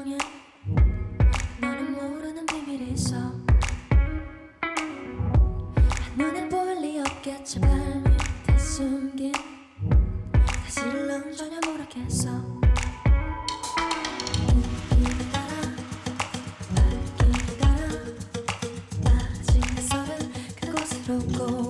이상해. 너는 모르는 비밀이 있어. 눈에 보일 리 없겠지 발 밑에 숨긴. 사실을 넌 전혀 모르겠어. go